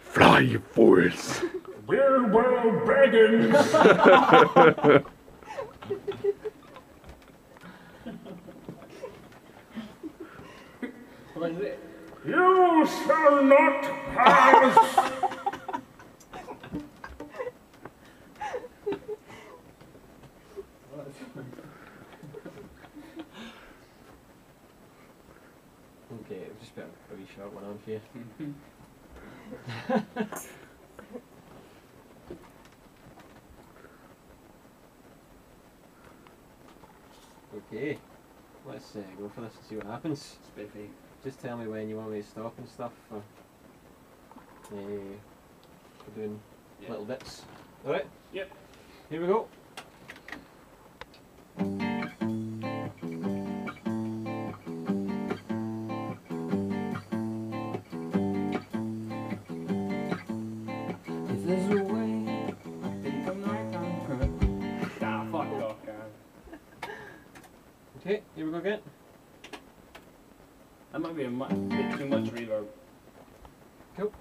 Fly, Baggins! What is it? You shall not pass! Okay, we've just a, a wee short one on for you. okay, let's uh, go for this and see what happens. Spiffy. Just tell me when you want me to stop and stuff. For, uh, for doing Yeah. little bits. Alright? Yep. Here we go. There's a way, I think I might on Nah, fuck off, Karen. Okay, here we go again. That might be a mu- bit too much reverb. Cool.